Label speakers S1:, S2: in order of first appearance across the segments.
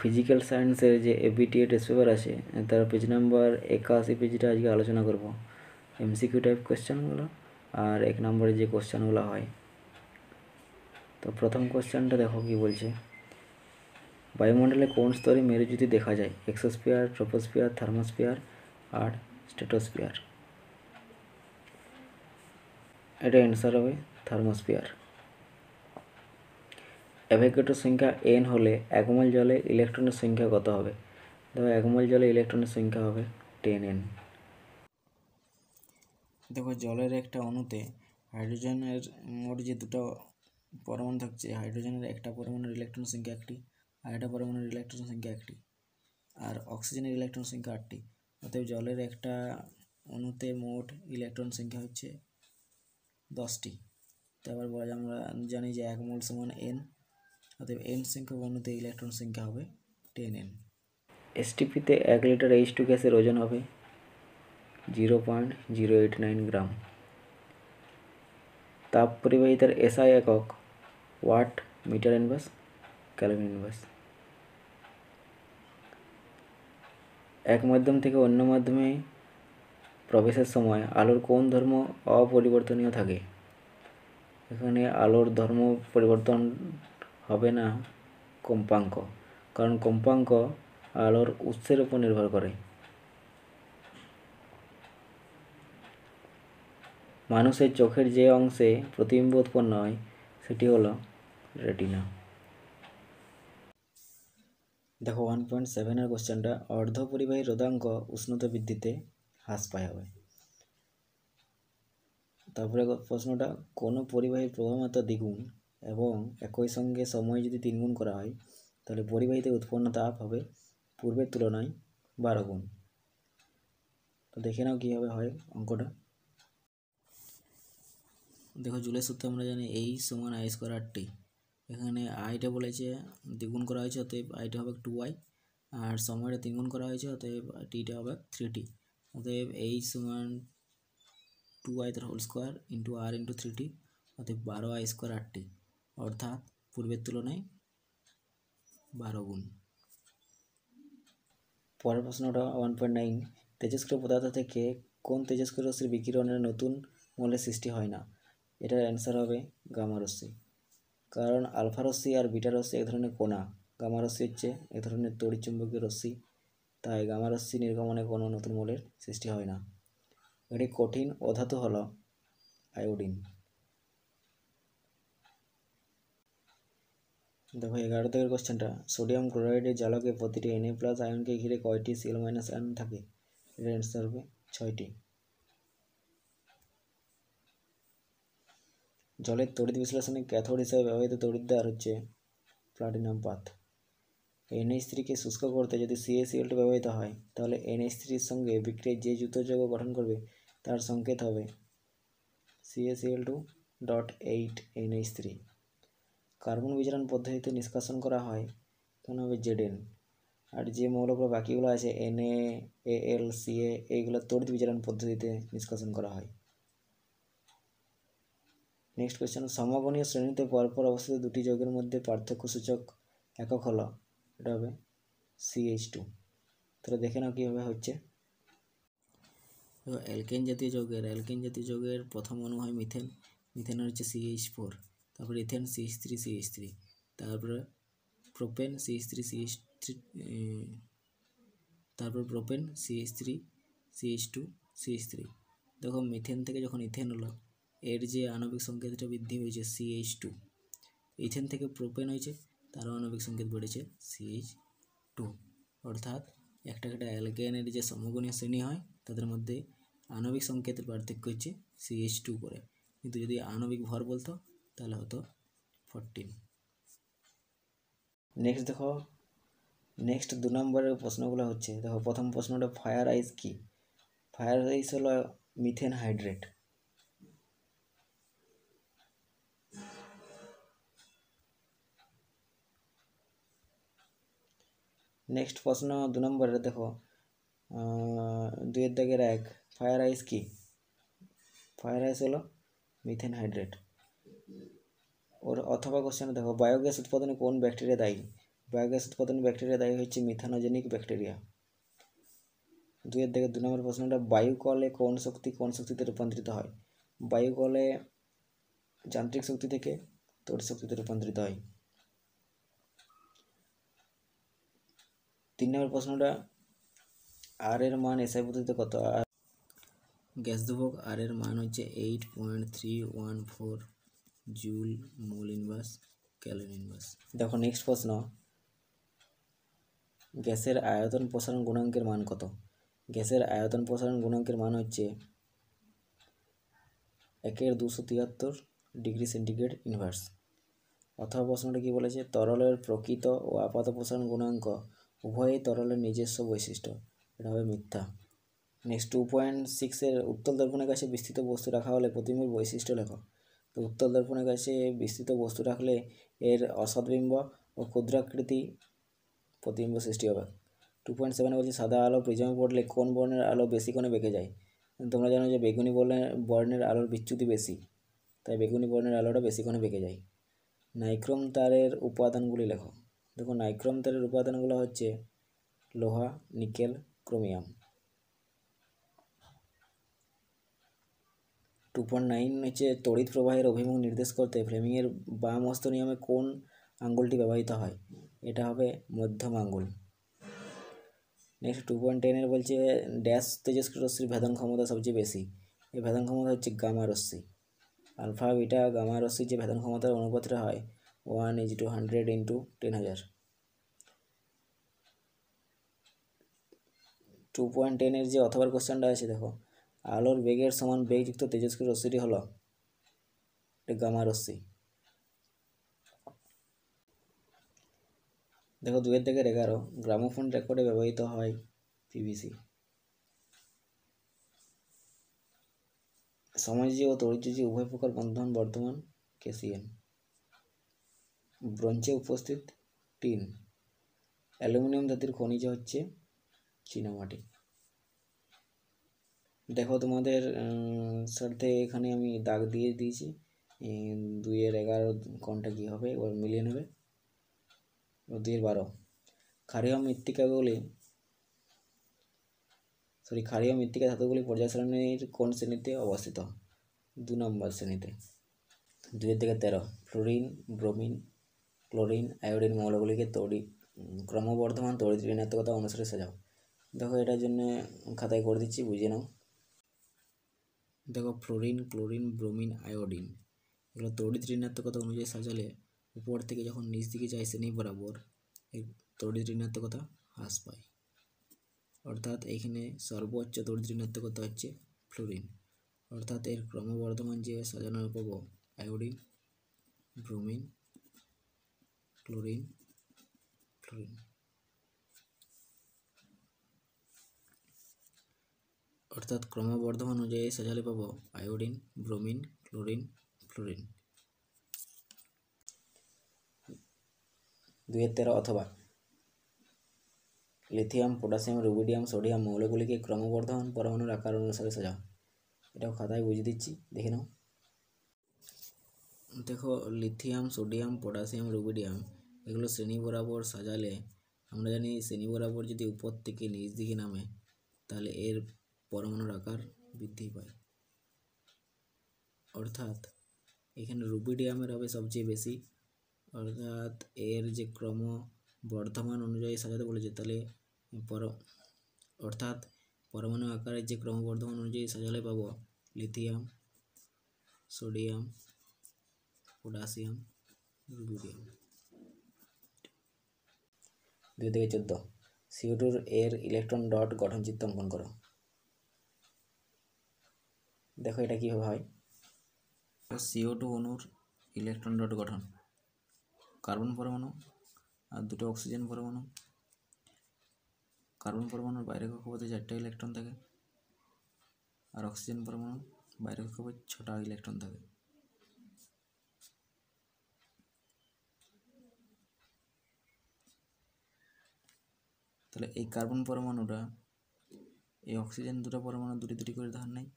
S1: Physical সায়েন্সের যে ABTA test paper আছে, তার পেজ নাম্বার একাশি পেজটা আজকে আলোচনা করব। এমসিকিউ টাইপ কোয়েশ্চেনগুলো আর এক নম্বরে যে কোশ্চেনগুলো হয়। তো প্রথম কোশ্চেনটা দেখো কি বলছে। বায়ুমণ্ডলে কোন স্তরে মেরুজ্যোতি দেখা যায়? এক্সোস্ফিয়ার ট্রোপোস্ফিয়ার থার্মোস্ফিয়ার আর স্টেটোস্ফিয়ার এটা অ্যান্সার হবে থার্মোস্ফিয়ার অ্যাভোগাড্রোর সংখ্যা এন হলে একমল জলে ইলেকট্রনের সংখ্যা কত হবে? দেখো এক মোল জলে ইলেকট্রনের সংখ্যা হবে টেন এন দেখো, জলের একটা অণুতে হাইড্রোজেনের মোট যে দুটো পরমাণু থাকছে, হাইড্রোজেনের একটা পরমাণুর ইলেকট্রন সংখ্যা একটি, আর একটা পরমাণুর ইলেকট্রন সংখ্যা একটি, আর অক্সিজেনের ইলেকট্রন সংখ্যা আটটি। অতএব জলের একটা অণুতে মোট ইলেকট্রন সংখ্যা হচ্ছে দশটি। তারপর বলা আমরা জানি যে এক মোল সমান এন অতএব এন সংখ্যক অণুতে ইলেকট্রন সংখ্যা হবে টেন এন এসটিপিতে এক লিটার এইচ টু গ্যাসের ওজন হবে zero point zero eight nine gram. তাপ পরিবাহিতার এসআই একক watt metre inverse kelvin inverse এক মাধ্যম থেকে অন্য মাধ্যমে প্রবেশের সময় আলোর কোন ধর্ম অপরিবর্তনীয় থাকে? এখানে আলোর ধর্ম পরিবর্তন হবে না কম্পাঙ্ক। কারণ কম্পাঙ্ক আলোর উৎসের উপর নির্ভর করে। মানুষের চোখের যে অংশে প্রতিবিম্ব উৎপন্ন হয়, সেটি হলো রেটিনা। দেখো ওয়ান পয়েন্ট সেভেনের কোশ্চেনটা অর্ধ অর্ধপরিবাহী রোধাঙ্ক উষ্ণতা বৃদ্ধিতে হ্রাস পায় হবে। তারপরে প্রশ্নটা, কোনো পরিবাহীর প্রবাহমাত্রা দ্বিগুণ। এবং একই সঙ্গে সময় যদি তিনগুণ করা হয়, তাহলে পরিবাহীতে উৎপন্ন তাপ হবে পূর্বের তুলনায় বারো গুণ। তো দেখে নাও কীভাবে হয় অঙ্কটা। দেখো, জুলের সূত্রে আমরা জানি এই সমান আই স্কোয়ার আর টি এখানে আইটা বলেছে দ্বিগুণ করা হয়েছে, অতএব আইটা হবে টু আই আর সময়টা তিনগুণ করা হয়েছে, অতএব টিটা হবে থ্রি টি অতএব এই সমান টু আই তার whole square into R into three T অতএব বারো আই স্কোয়ার আর টি অর্থাৎ পূর্বের তুলনায় বারো গুণ। পরের প্রশ্নটা ওয়ান পয়েন্ট নাইন তেজস্ক্রিয় পদার্থ থেকে কোন তেজস্ক্রিয় রশ্মির বিকিরণের নতুন মৌলের সৃষ্টি হয় না? এটার অ্যান্সার হবে গামা রশ্মি। কারণ আলফা রশ্মি আর বিটা রশ্মি এক ধরনের কোনা গামা রশ্মি হচ্ছে এক ধরনের তড়িৎচুম্বকীয় রশ্মি। তাই গামা রশ্মি নির্গমনে কোনো নতুন মৌলের সৃষ্টি হয় না। এটি কঠিন অধাতু হল আয়োডিন। দেখো, এগারো থেকে কোশ্চেনটা। সোডিয়াম ক্লোরাইডের জালকে প্রতিটি এনএ প্লাস আয়নকে ঘিরে কয়টি সিএল মাইনাস আয়ন থাকে? এর অ্যান্সার হবে ছয়টি। জলের তড়িৎ বিশ্লেষণে ক্যাথোড হিসাবে ব্যবহৃত তড়িৎদ্বার হচ্ছে প্লাটিনাম পাত এনএইচ থ্রিকে শুষ্ক করতে যদি সিএসিএল টু ব্যবহৃত হয়, তাহলে এনএইচ থ্রির সঙ্গে বিক্রিয়ায় যে জুতো যৌগ গঠন করবে, তার সংকেত হবে CaCl two dot eight NH three carbon বিজারণ পদ্ধতিতে নিষ্কাশন করা হয়, তখন হবে জেডেন। আর যে মৌলগুলো বাকিগুলো আছে, এনএ, এএল, সিএ, এইগুলো তড়িৎ বিজারণ পদ্ধতিতে নিষ্কাশন করা হয়। নেক্সট কোয়েশ্চেন সমগণীয় শ্রেণীতে পরপর অবস্থিত দুটি যৌগের মধ্যে পার্থক্য সূচক একক হলো, এটা হবে সিএইচ টু তাহলে দেখে নাও কীভাবে হচ্ছে। অ্যালকেন জাতীয় যৌগের, অ্যালকেন জাতীয় যৌগের প্রথম অণু হয় মিথেন মিথেনের হচ্ছে সিএইচ ফোর তারপরে ethane CH three CH three তারপরে propane CH three CH three তারপর propane CH three CH two CH three দেখো মিথেন থেকে যখন ইথেন হলো এর যে আণবিক সংকেতটা বৃদ্ধি হয়েছে সিএইচ টু ইথেন থেকে প্রোপেন হয়েছে তারও আণবিক সংকেত বেড়েছে সিএইচ টু অর্থাৎ একটা একটা অ্যালকেনের যে সমগণীয় শ্রেণি হয় তাদের মধ্যে আণবিক সংকেতের পার্থক্য হচ্ছে সিএইচ টু করে কিন্তু যদি আণবিক ভর বলতো তাহলে হতো ফোরটিন নেক্সট দেখো নেক্সট দু নম্বরের প্রশ্নগুলো হচ্ছে, দেখো প্রথম প্রশ্নটা ফায়ার আইস কি? ফায়ার আইস হলো মিথেন হাইড্রেট নেক্সট প্রশ্ন দু নম্বরে দেখো দুইয়ের দাগের এক ফায়ার আইস কি? ফায়ার আইস হলো মিথেন হাইড্রেট ওর অথবা কোশ্চেনে দেখো বায়োগ্যাস উৎপাদনে কোন ব্যাকটেরিয়া দায়ী? বায়োগ্যাস উৎপাদন ব্যাকটেরিয়া দায়ী হচ্ছে মিথানোজেনিক ব্যাকটেরিয়া দুইয়ের দিকে দু নম্বর প্রশ্নটা বায়ু কলে কোন শক্তি কোন শক্তিতে রূপান্তরিত হয়? বায়ু কলে যান্ত্রিক শক্তি থেকে তড়িৎ শক্তিতে রূপান্তরিত হয়। তিন নম্বর প্রশ্নটা আর এর মান এসআই পদ্ধতিতে কত? আর গ্যাস ধ্রুবক আর এর মান হচ্ছে eight point three one four joule, mole inverse kelvin inverse দেখো নেক্সট প্রশ্ন। গ্যাসের আয়তন প্রসারণ গুণাঙ্কের মান কত? গ্যাসের আয়তন প্রসারণ গুণাঙ্কের মান হচ্ছে একের দুশো তিয়াত্তর ডিগ্রি সেন্টিগ্রেড ইনভার্স অথবা প্রশ্নটা কি বলেছে? তরলের প্রকৃত ও আপাত প্রসারণ গুণাঙ্ক উভয়ই তরলের নিজস্ব বৈশিষ্ট্য। এটা হবে মিথ্যা। নেক্সট টু পয়েন্ট সিক্সের উত্তল দর্পণের কাছে বিস্তৃত বস্তু রাখা হলে প্রতিবিম্বের বৈশিষ্ট্য লেখো। তো উত্তল দর্পণের কাছে বিস্তৃত বস্তু রাখলে এর অসৎবিম্ব ও ক্ষুদ্রাকৃতি প্রতিবিম্ব সৃষ্টি হবে। টু পয়েন্ট সেভেনে বলছে, সাদা আলো প্রিজমে পড়লে কোন বর্ণের আলো বেশি কোণে বেঁকে যায়? তোমরা জানো যে বেগুনি বর্ণের বর্ণের আলোর বিচ্যুতি বেশি, তাই বেগুনি বর্ণের আলোটা বেশি কোণে বেঁকে যায়। নাইক্রোম তারের উপাদানগুলি লেখো। দেখো, নাইক্রোম তারের উপাদানগুলো হচ্ছে লোহা, nickel, chromium. Two point nine হচ্ছে তড়িৎ প্রবাহের অভিমুখ নির্দেশ করতে ফ্লেমিংয়ের বাম হস্ত নিয়মে কোন আঙ্গুলটি ব্যবহৃত হয়? এটা হবে মধ্যম আঙ্গুল। নেক্সট টু পয়েন্ট টেনের বলছে ড্যাশ তেজস্ক্রিয় রশ্মির ভেদন ক্ষমতা সবচেয়ে বেশি। এই ভেদন ক্ষমতা হচ্ছে গামা রশ্মি। আলফা, বিটা, গামা রশ্মির যে ভেদন ক্ষমতার অনুপাতটা হয়, one is two hundred into ten হাজার। টু পয়েন্ট টেনের যে অথবার কোশ্চেনটা আছে, দেখো। আলোর বেগের সমান বেগযুক্ত তেজস্ক্রিয় রশ্মিটি হলো গামা রশ্মি। দেখো, দুয়ের থেকে এগারো গ্রামোফোন রেকর্ডে ব্যবহৃত হয় পিভিসি। সমাজী ও তরিজী উভয় প্রকার বন্ধন বর্তমান কেসিএন। ব্রঞ্চে উপস্থিত টিন অ্যালুমিনিয়াম ধাতুর খনিজ হচ্ছে চীনামাটি। দেখো তোমাদের সাথে এখানে আমি দাগ দিয়ে দিয়েছি। দুইয়ের এগারো কোনটা কী হবে? এবার মিলিয়ে নেবে দুইয়ের বারো। ক্ষারীয় মৃত্তিকাগুলি সরি ক্ষারীয় মৃত্তিকা ধাতুগুলি পর্যায় শ্রেণির কোন শ্রেণীতে অবস্থিত? দু নম্বর শ্রেণীতে। দুইয়ের থেকে তেরো। ফ্লোরিন, ব্রোমিন, ক্লোরিন, আয়োডিন মৌলগুলিকে তড়ি ক্রমবর্ধমান তড়িৎ ঋণাত্মকতা অনুসারে সাজাও। দেখো এটার জন্য খাতায় করে দিচ্ছি, বুঝে নাও। দেখো ফ্লোরিন, ক্লোরিন, ব্রোমিন, আয়োডিন। এগুলো তড়িৎ ঋণাত্মকতা অনুযায়ী সাজালে উপর থেকে যখন নিচ দিকে যায় শ্রেণি বরাবর এই তড়িৎ ঋণাত্মকতা হ্রাস পায়। অর্থাৎ এখানে সর্বোচ্চ তড়িৎ হচ্ছে ফ্লোরিন। অর্থাৎ এর ক্রমবর্ধমান যে সাজানো পাবো আয়োডিন, ব্রোমিন, ক্লোরিন, ফ্লোরিন। অর্থাৎ ক্রমবর্ধমান অনুযায়ী সাজালে পাবো আয়োডিন, ব্রোমিন, ক্লোরিন, ফ্লোরিন। দুইয়ের তেরো অথবা লিথিয়াম, পটাশিয়াম, রুবিডিয়াম, সোডিয়াম মৌলগুলিকে ক্রমবর্ধমান পরমাণুর আকার অনুসারে সাজাও। এটাও খাতায় বুঝিয়ে দিচ্ছি, দেখে নাও। দেখো, লিথিয়াম, সোডিয়াম, পটাশিয়াম, রুবিডিয়াম, এগুলো শ্রেণি বরাবর সাজালে, আমরা জানি শ্রেণি বরাবর যদি উপর থেকে নিচ দিকে নামে, তাহলে এর পরমাণুর আকার বৃদ্ধি পায়। অর্থাৎ এখানে রুবিডিয়ামের হবে সবচেয়ে বেশি। অর্থাৎ এর যে ক্রম বর্ধমান অনুযায়ী সাজাতে বলেছে, তাহলে পর অর্থাৎ পরমাণু আকারের যে ক্রমবর্ধমান অনুযায়ী সাজালে পাবো লিথিয়াম, সোডিয়াম, পটাশিয়াম, রুবিডিয়াম। দুই থেকে চোদ্দ। সিওটুর এর ইলেকট্রন ডট গঠন চিত্র অঙ্কন করো। দেখো এটা কীভাবে হয়। সিও টু অণুর ইলেকট্রন ডট গঠন। কার্বন পরমাণু আর দুটো অক্সিজেন পরমাণু। কার্বন পরমাণুর বাইরে কক্ষপথে চারটে ইলেকট্রন থাকে আর অক্সিজেন পরমাণু বাইরে কক্ষপথে ছটা ইলেকট্রন থাকে। তাহলে এই কার্বন পরমাণুটা, এই অক্সিজেন দুটো পরমাণু দুটি দুটি করে ধার নেয়।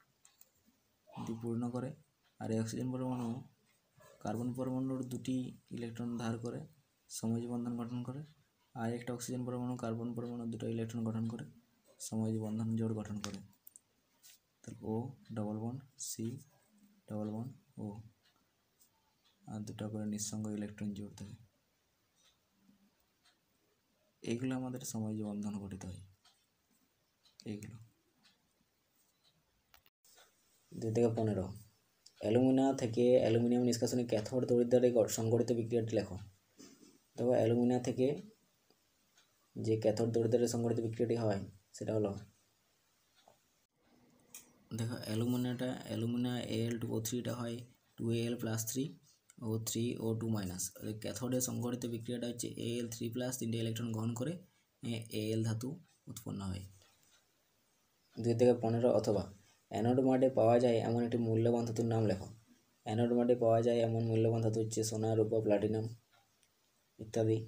S1: পূর্ণ করে আর এই অক্সিজেন পরমাণু কার্বন পরমাণুর দুটি ইলেকট্রন ধার করে সমজ বন্ধন গঠন করে আর একটা অক্সিজেন পরমাণু কার্বন পরমাণু দুটো ইলেকট্রন গঠন করে সমাজী বন্ধন জোড় গঠন করে। O double bond C double bond O আর দুটো করে নিঃসঙ্গ ইলেকট্রন জোড় থাকে এইগুলো আমাদের সমাজী বন্ধন গঠিত হয়। এইগুলো দুই থেকে পনেরো। অ্যালুমিনা থেকে অ্যালুমিনিয়াম নিষ্কাশনী ক্যাথোড দরিদ্রে সংগঠিত বিক্রিয়াটি লেখো। দেখো, অ্যালুমিনা থেকে যে ক্যাথোড দরিদ্রে সংগঠিত বিক্রিয়াটি হয়, সেটা হলো দেখো, অ্যালুমিনাটা অ্যালুমিনা এল টু ও থ্রিটা হয় two L plus three O three O two minus ক্যাথোডে সংগঠিত বিক্রিয়াটা হচ্ছে এ এল থ্রি প্লাস তিনটে ইলেকট্রন গ্রহণ করে, এ এল ধাতু উৎপন্ন হয়। দুই থেকে পনেরো অথবা অ্যানোড মাডে পাওয়া যায় এমন একটি মূল্যবান ধাতুর নাম লেখো। অ্যানোড মাডে পাওয়া যায় এমন মূল্যবান ধাতু হচ্ছে সোনা, রূপা, প্লাটিনাম ইত্যাদি।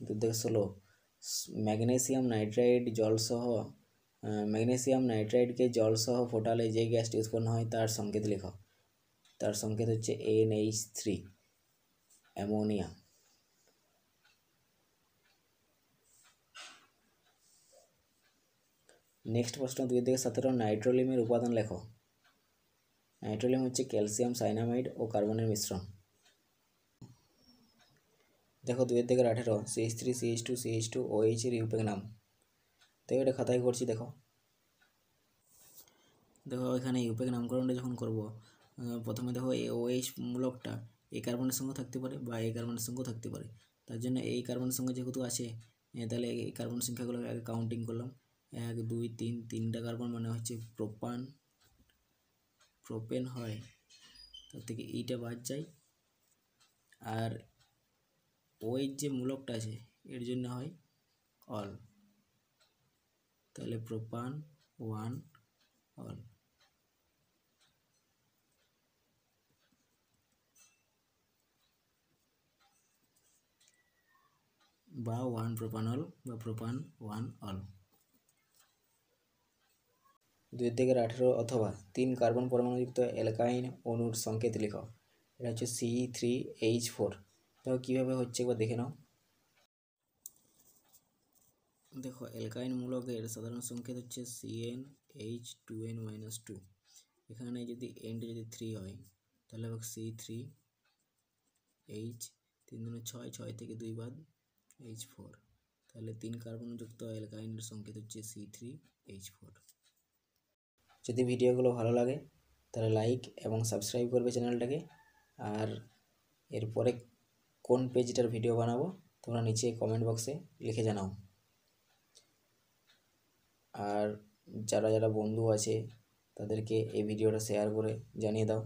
S1: থেকে ষোলো ম্যাগনেসিয়াম নাইট্রাইড জলসহ ম্যাগনেসিয়াম নাইট্রাইডকে জলসহ ফোটালে যে গ্যাসটি উৎপন্ন হয় তার সংকেত লেখো। তার সংকেত হচ্ছে N H three, ammonia. Next প্রশ্ন দুই থেকে সতেরো নাইট্রোলিয়ামের উপাদান লেখো। নাইট্রোলিয়াম হচ্ছে ক্যালসিয়াম সাইনামাইড ও কার্বনের মিশ্রণ। দেখো দুই থেকে আঠেরো CH three CH two CH two O H এর ইউপেক নাম। দেখো এটা খাতায় করছি, দেখো। দেখো, এখানে ইউপেক নামকরণটা যখন করব প্রথমে দেখো এই ও এইচ মূলকটা এই কার্বনের সঙ্গে থাকতে পারে বা এই কার্বনের সঙ্গেও থাকতে পারে। তার জন্য এই কার্বনের সঙ্গে যেহেতু আছে তাহলে এই কার্বন সংখ্যাগুলো আগে কাউন্টিং করলাম। এক, দুই, তিন তিনটা কার্বন মানে হচ্ছে প্রোপান প্রোপেন হয়। তার থেকে এইটা বাদ যায় আর ওই যে মূলকটা আছে, এর জন্য হয় অল তাহলে প্রোপান ওয়ান অল বা ওয়ান প্রোপানল বা প্রোপান ওয়ান অল দুই থেকে আঠেরো অথবা তিন কার্বন পরমাণুযুক্ত অ্যালকাইন অণুর সংকেত লেখো। এটা হচ্ছে সি থ্রি এইচ ফোর। দেখো কীভাবে হচ্ছে একবার দেখে নাও। দেখো, অ্যালকাইন মূলকের সাধারণ সংকেত হচ্ছে Cn H two n minus two. এখানে যদি এনটা যদি থ্রি হয়, তাহলে হবে সি থ্রি এইচ তিন দুনে ছয় ছয় থেকে দুই বাদ এইচ ফোর। তাহলে তিন কার্বনযুক্ত অ্যালকাইনের সংকেত হচ্ছে সি থ্রি এইচ ফোর। যদি ভিডিওগুলো ভালো লাগে, তাহলে লাইক এবং সাবস্ক্রাইব করবে চ্যানেলটাকে। আর এরপরে কোন পেজটার ভিডিও বানাবো, তোমরা নিচে কমেন্ট বক্সে লিখে জানাও। আর যারা যারা বন্ধু আছে, তাদেরকে এই ভিডিওটা শেয়ার করে জানিয়ে দাও।